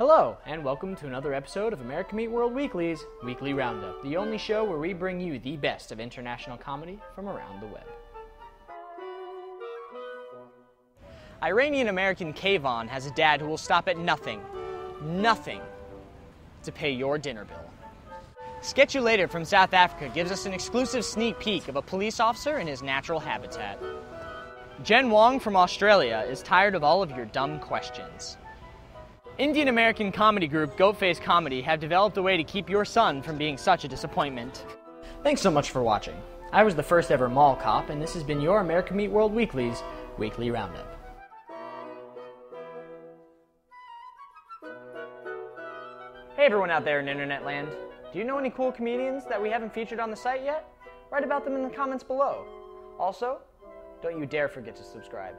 Hello, and welcome to another episode of America Meet World Weeklies Weekly Roundup, the only show where we bring you the best of international comedy from around the web. Iranian American K-von has a dad who will stop at nothing, nothing, to pay your dinner bill. Sketch U Later from South Africa gives us an exclusive sneak peek of a police officer in his natural habitat. Jen Wong from Australia is tired of all of your dumb questions. Indian American comedy group Goatface Comedy have developed a way to keep your son from being such a disappointment. Thanks so much for watching. I was the first ever mall cop, and this has been your America Meet World Weeklies Weekly Roundup. Hey everyone out there in internet land. Do you know any cool comedians that we haven't featured on the site yet? Write about them in the comments below. Also, don't you dare forget to subscribe.